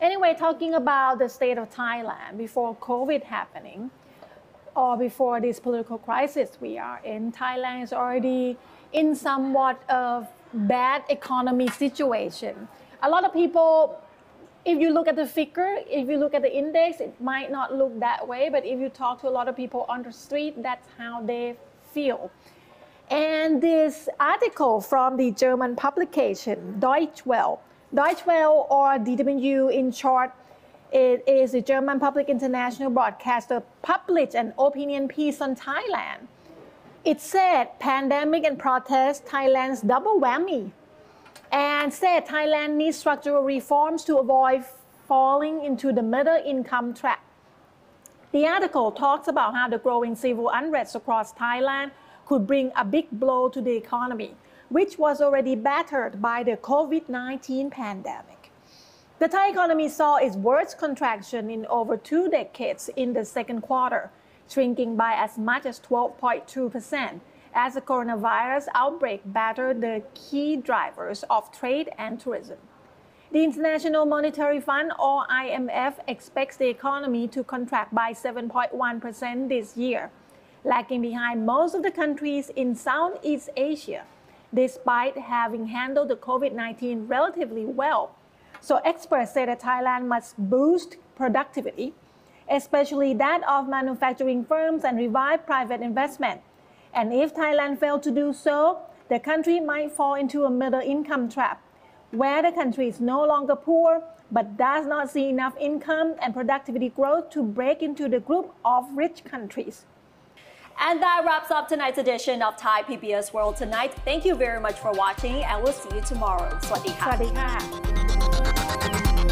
Anyway, talking about the state of Thailand before COVID happening, or before this political crisis we are in, Thailand is already in somewhat of bad economy situation. A lot of people, if you look at the figure, if you look at the index, it might not look that way, but if you talk to a lot of people on the street, that's how they feel. And this article from the German publication Deutsche Welle, Deutsche Welle or DW in short, it is the German public international broadcaster published an opinion piece on Thailand. It said pandemic and protest Thailand's double whammy and said Thailand needs structural reforms to avoid falling into the middle income trap. The article talks about how the growing civil unrest across Thailand could bring a big blow to the economy, which was already battered by the COVID 19 pandemic. The Thai economy saw its worst contraction in over two decades in the second quarter, shrinking by as much as 12.2% as the coronavirus outbreak battered the key drivers of trade and tourism. The International Monetary Fund, or IMF, expects the economy to contract by 7.1% this year lagging behind most of the countries in Southeast Asia, despite having handled the COVID 19 relatively well. So, experts say that Thailand must boost productivity, especially that of manufacturing firms, and revive private investment. And if Thailand fails to do so, the country might fall into a middle income trap, where the country is no longer poor but does not see enough income and productivity growth to break into the group of rich countries. And that wraps up tonight's edition of Thai PBS World Tonight. Thank you very much for watching, and we'll see you tomorrow. สวัสดีค่ะ ka.